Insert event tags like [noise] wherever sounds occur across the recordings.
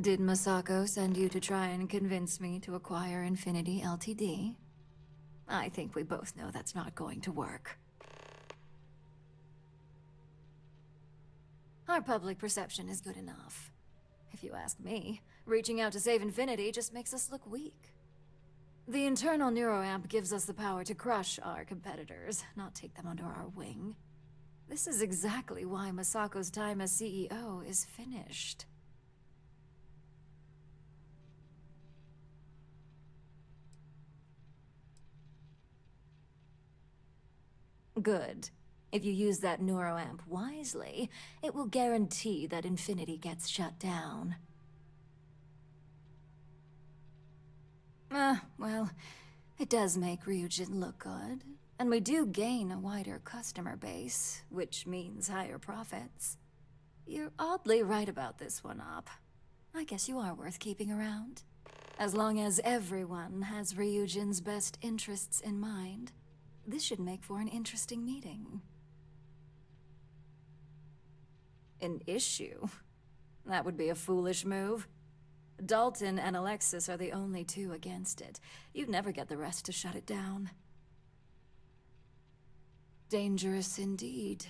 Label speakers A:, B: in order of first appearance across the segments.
A: Did Masako send you to try and convince me to acquire Infinity Ltd? I think we both know that's not going to work. Our public perception is good enough. If you ask me, reaching out to save Infinity just makes us look weak. The internal neuroamp gives us the power to crush our competitors, not take them under our wing. This is exactly why Masako's time as CEO is finished. Good. If you use that neuroamp wisely, it will guarantee that Infinity gets shut down. Uh, well, it does make Ryujin look good. And we do gain a wider customer base, which means higher profits. You're oddly right about this one, Op. I guess you are worth keeping around. As long as everyone has Ryujin's best interests in mind. This should make for an interesting meeting. An issue? That would be a foolish move. Dalton and Alexis are the only two against it. You'd never get the rest to shut it down. Dangerous indeed.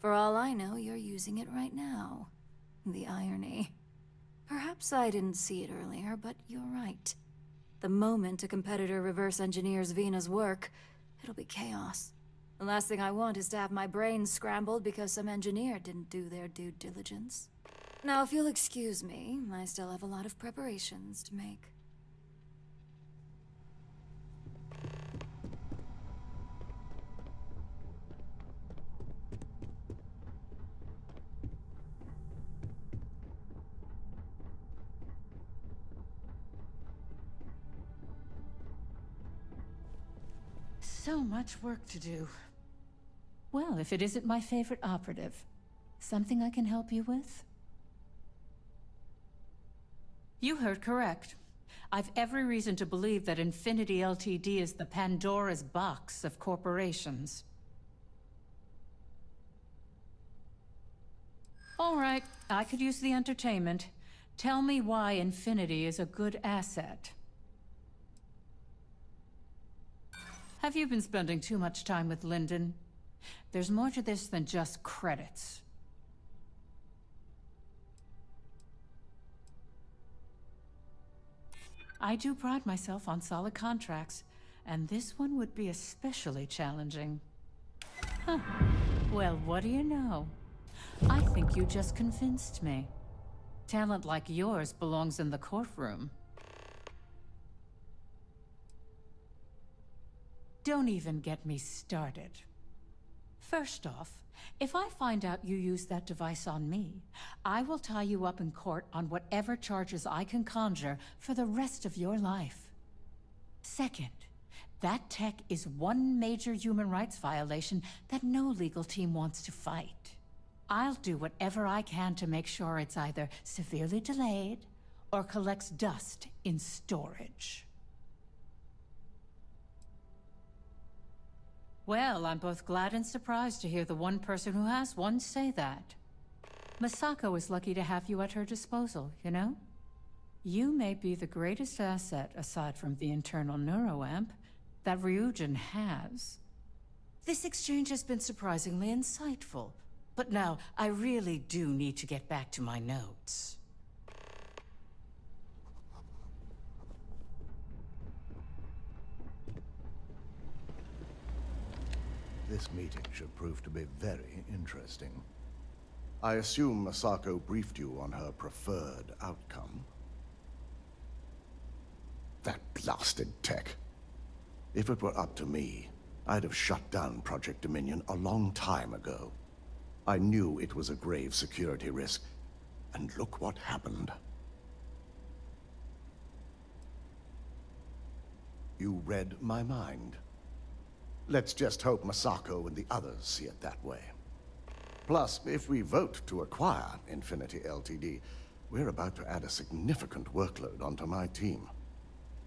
A: For all I know, you're using it right now. The irony. Perhaps I didn't see it earlier, but you're right. The moment a competitor reverse engineers Vina's work, It'll be chaos. The last thing I want is to have my brain scrambled because some engineer didn't do their due diligence. Now, if you'll excuse me, I still have a lot of preparations to make.
B: So much work to do. Well, if it isn't my favorite operative, something I can help you with? You heard correct. I've every reason to believe that Infinity LTD is the Pandora's box of corporations. All right, I could use the entertainment. Tell me why Infinity is a good asset. Have you been spending too much time with Lyndon? There's more to this than just credits. I do pride myself on solid contracts, and this one would be especially challenging. Huh. Well, what do you know? I think you just convinced me. Talent like yours belongs in the courtroom. Don't even get me started. First off, if I find out you used that device on me, I will tie you up in court on whatever charges I can conjure for the rest of your life. Second, that tech is one major human rights violation that no legal team wants to fight. I'll do whatever I can to make sure it's either severely delayed or collects dust in storage. Well, I'm both glad and surprised to hear the one person who has one say that. Masako is lucky to have you at her disposal, you know? You may be the greatest asset, aside from the internal neuroamp, that Ryujin has. This exchange has been surprisingly insightful. But now, I really do need to get back to my notes.
C: This meeting should prove to be very interesting. I assume Masako briefed you on her preferred outcome. That blasted tech. If it were up to me, I'd have shut down Project Dominion a long time ago. I knew it was a grave security risk, and look what happened. You read my mind. Let's just hope Masako and the others see it that way. Plus, if we vote to acquire Infinity LTD, we're about to add a significant workload onto my team.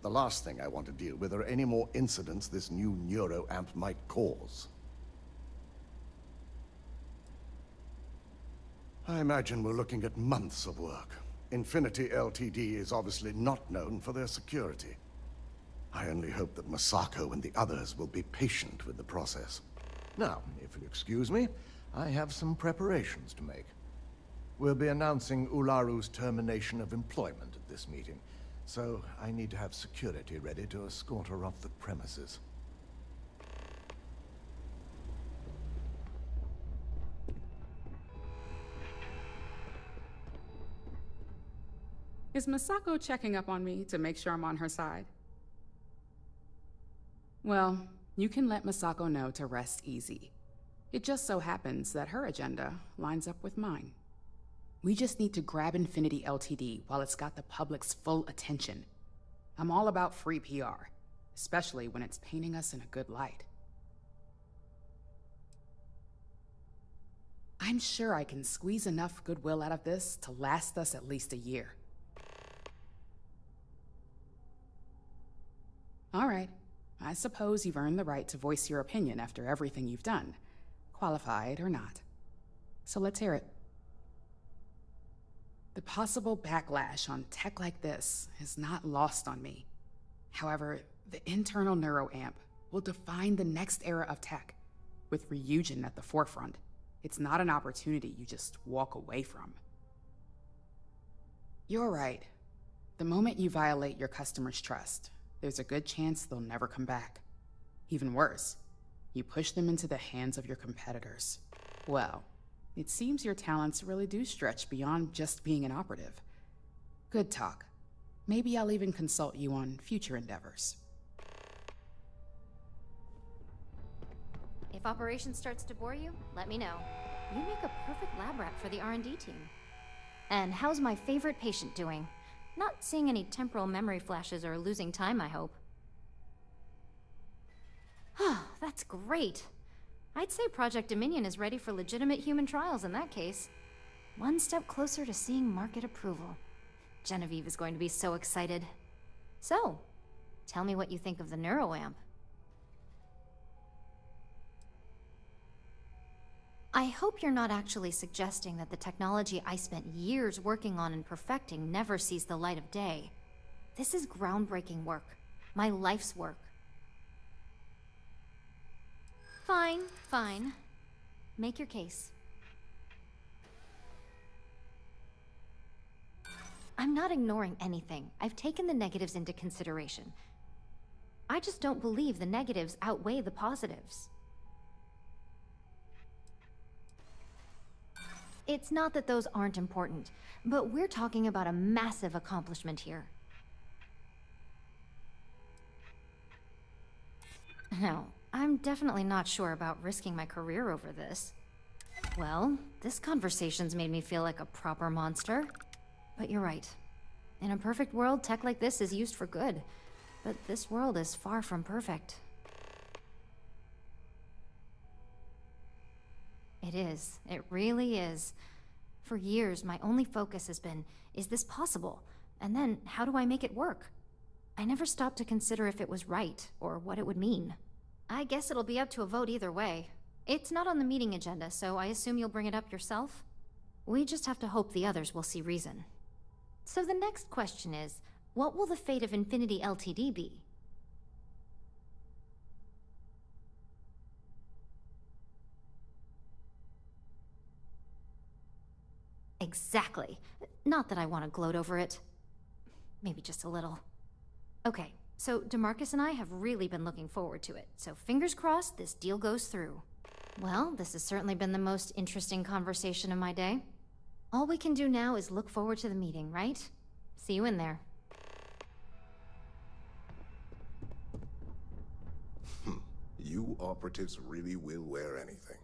C: The last thing I want to deal with are any more incidents this new neuroamp might cause. I imagine we're looking at months of work. Infinity LTD is obviously not known for their security. I only hope that Masako and the others will be patient with the process. Now, if you'll excuse me, I have some preparations to make. We'll be announcing Ularu's termination of employment at this meeting, so I need to have security ready to escort her off the premises.
D: Is Masako checking up on me to make sure I'm on her side? Well, you can let Masako know to rest easy. It just so happens that her agenda lines up with mine. We just need to grab Infinity LTD while it's got the public's full attention. I'm all about free PR, especially when it's painting us in a good light. I'm sure I can squeeze enough goodwill out of this to last us at least a year. All right. I suppose you've earned the right to voice your opinion after everything you've done, qualified or not. So let's hear it. The possible backlash on tech like this is not lost on me. However, the internal neuroamp will define the next era of tech, with Ryujin at the forefront. It's not an opportunity you just walk away from. You're right. The moment you violate your customers' trust, there's a good chance they'll never come back. Even worse, you push them into the hands of your competitors. Well, it seems your talents really do stretch beyond just being an operative. Good talk. Maybe I'll even consult you on future endeavors.
E: If operations starts to bore you, let me know. You make a perfect lab rat for the R&D team. And how's my favorite patient doing? Not seeing any temporal memory flashes or losing time, I hope. [sighs] That's great. I'd say Project Dominion is ready for legitimate human trials in that case. One step closer to seeing market approval. Genevieve is going to be so excited. So, tell me what you think of the NeuroAmp. I hope you're not actually suggesting that the technology I spent years working on and perfecting never sees the light of day. This is groundbreaking work. My life's work. Fine, fine. Make your case. I'm not ignoring anything. I've taken the negatives into consideration. I just don't believe the negatives outweigh the positives. It's not that those aren't important, but we're talking about a massive accomplishment here. No, I'm definitely not sure about risking my career over this. Well, this conversation's made me feel like a proper monster. But you're right. In a perfect world, tech like this is used for good. But this world is far from perfect. It is. It really is. For years, my only focus has been, is this possible? And then, how do I make it work? I never stopped to consider if it was right, or what it would mean. I guess it'll be up to a vote either way. It's not on the meeting agenda, so I assume you'll bring it up yourself? We just have to hope the others will see reason. So the next question is, what will the fate of Infinity LTD be? Exactly. Not that I want to gloat over it. Maybe just a little. Okay, so DeMarcus and I have really been looking forward to it, so fingers crossed this deal goes through. Well, this has certainly been the most interesting conversation of my day. All we can do now is look forward to the meeting, right? See you in there. Hmm.
F: you operatives really will wear anything.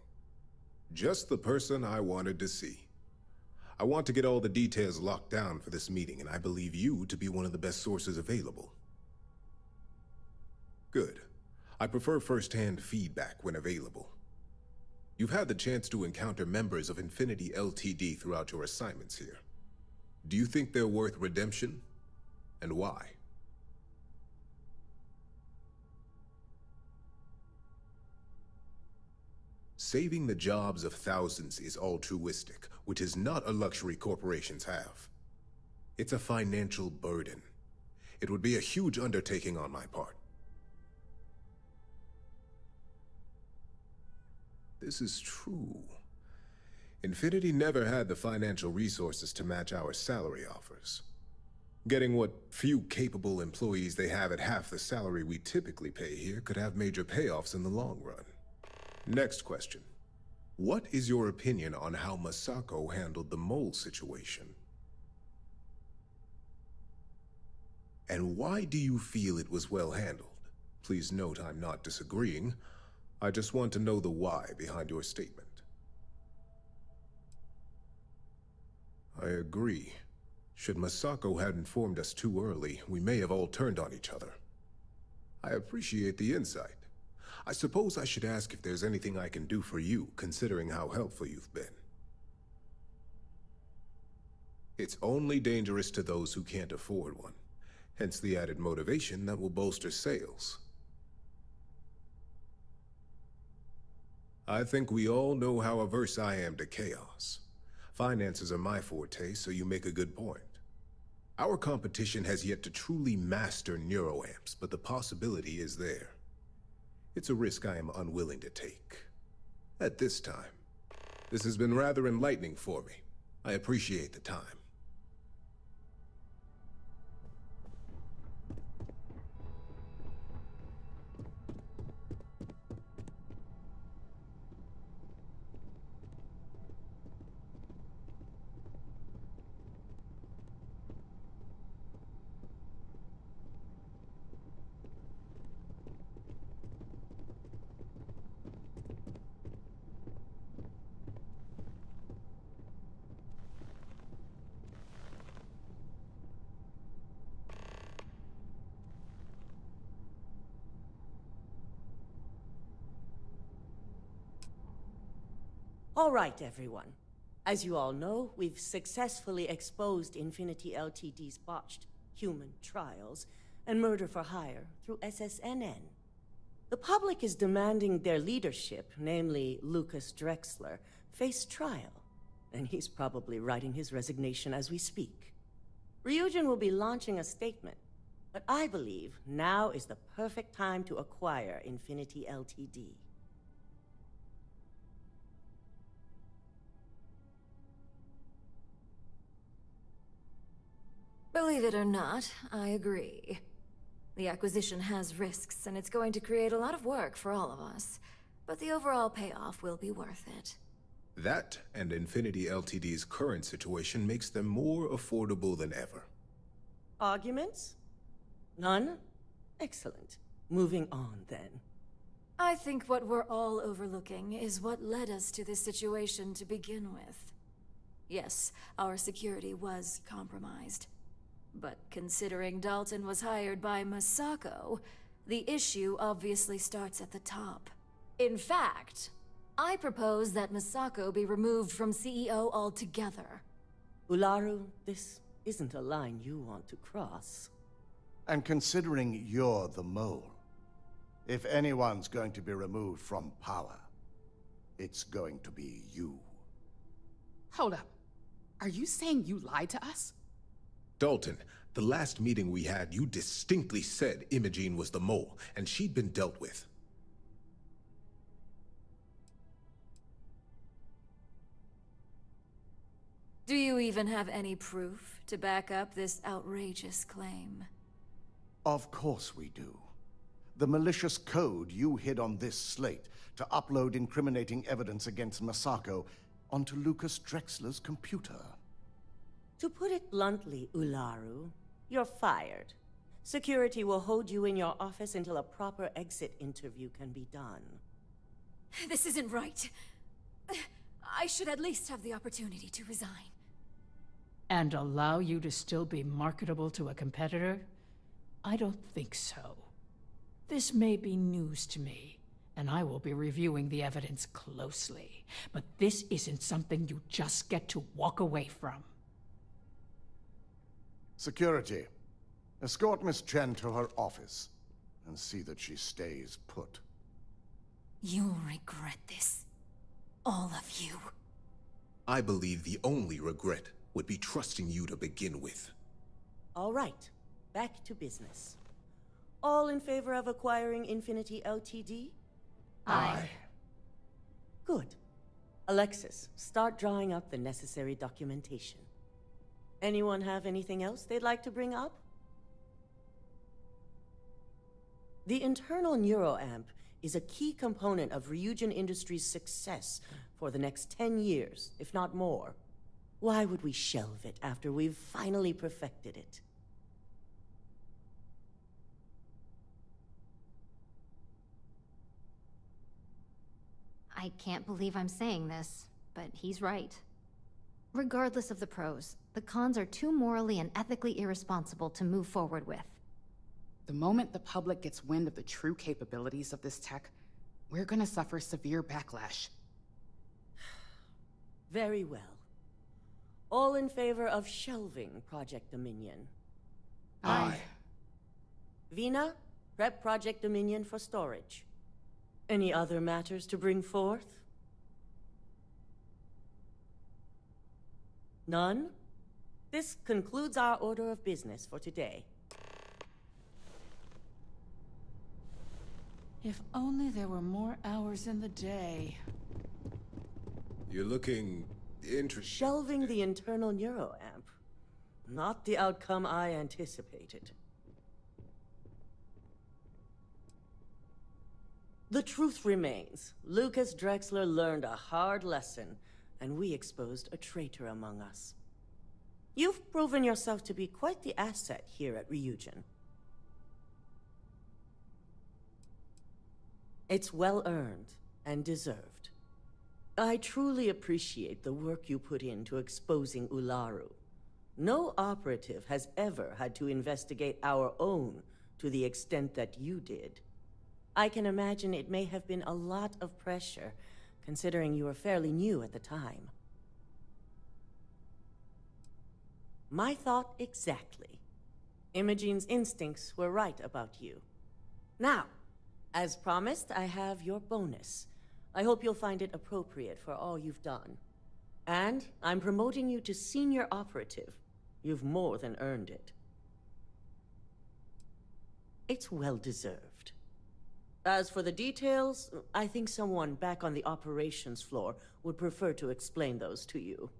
F: Just the person I wanted to see. I want to get all the details locked down for this meeting, and I believe you to be one of the best sources available. Good. I prefer first-hand feedback when available. You've had the chance to encounter members of Infinity LTD throughout your assignments here. Do you think they're worth redemption? And why? Saving the jobs of thousands is altruistic, which is not a luxury corporations have. It's a financial burden. It would be a huge undertaking on my part. This is true. Infinity never had the financial resources to match our salary offers. Getting what few capable employees they have at half the salary we typically pay here could have major payoffs in the long run. Next question. What is your opinion on how Masako handled the mole situation? And why do you feel it was well handled? Please note I'm not disagreeing. I just want to know the why behind your statement. I agree. Should Masako had informed us too early, we may have all turned on each other. I appreciate the insight. I suppose I should ask if there's anything I can do for you, considering how helpful you've been. It's only dangerous to those who can't afford one, hence the added motivation that will bolster sales. I think we all know how averse I am to chaos. Finances are my forte, so you make a good point. Our competition has yet to truly master neuroamps, but the possibility is there. It's a risk I am unwilling to take. At this time. This has been rather enlightening for me. I appreciate the time.
G: All right, everyone. As you all know, we've successfully exposed Infinity Ltd's botched human trials and murder for hire through SSNN. The public is demanding their leadership, namely Lucas Drexler, face trial, and he's probably writing his resignation as we speak. Ryujin will be launching a statement, but I believe now is the perfect time to acquire Infinity Ltd.
A: Believe it or not, I agree. The acquisition has risks, and it's going to create a lot of work for all of us. But the overall payoff will be worth it.
F: That and Infinity Ltd's current situation makes them more affordable than ever.
G: Arguments? None? Excellent. Moving on, then.
A: I think what we're all overlooking is what led us to this situation to begin with. Yes, our security was compromised. But considering Dalton was hired by Masako, the issue obviously starts at the top. In fact, I propose that Masako be removed from CEO altogether.
G: Ularu, this isn't a line you want to cross.
C: And considering you're the mole, if anyone's going to be removed from power, it's going to be you.
D: Hold up. Are you saying you lied to us?
F: Dalton, the last meeting we had, you distinctly said Imogene was the mole, and she'd been dealt with.
A: Do you even have any proof to back up this outrageous claim?
C: Of course we do. The malicious code you hid on this slate to upload incriminating evidence against Masako onto Lucas Drexler's computer.
G: To put it bluntly, Ularu, you're fired. Security will hold you in your office until a proper exit interview can be done.
A: This isn't right. I should at least have the opportunity to resign.
B: And allow you to still be marketable to a competitor? I don't think so. This may be news to me, and I will be reviewing the evidence closely. But this isn't something you just get to walk away from.
C: Security. Escort Miss Chen to her office, and see that she stays put.
A: You'll regret this. All of you.
F: I believe the only regret would be trusting you to begin with.
G: All right, back to business. All in favor of acquiring Infinity Ltd?
A: Aye.
G: Good. Alexis, start drawing up the necessary documentation. Anyone have anything else they'd like to bring up? The internal neuroamp is a key component of Ryujin Industries' success for the next 10 years, if not more. Why would we shelve it after we've finally perfected it?
E: I can't believe I'm saying this, but he's right. Regardless of the pros, the cons are too morally and ethically irresponsible to move forward with.
D: The moment the public gets wind of the true capabilities of this tech, we're gonna suffer severe backlash. [sighs]
G: Very well. All in favor of shelving Project Dominion.
D: Aye.
G: Vina, prep Project Dominion for storage. Any other matters to bring forth? None? This concludes our order of business for today.
B: If only there were more hours in the day.
F: You're looking interested.
G: Shelving the internal neuroamp. Not the outcome I anticipated. The truth remains. Lucas Drexler learned a hard lesson, and we exposed a traitor among us. You've proven yourself to be quite the asset here at Ryujin. It's well earned and deserved. I truly appreciate the work you put into exposing Ularu. No operative has ever had to investigate our own to the extent that you did. I can imagine it may have been a lot of pressure, considering you were fairly new at the time. My thought exactly. Imogene's instincts were right about you. Now, as promised, I have your bonus. I hope you'll find it appropriate for all you've done. And I'm promoting you to senior operative. You've more than earned it. It's well deserved. As for the details, I think someone back on the operations floor would prefer to explain those to you.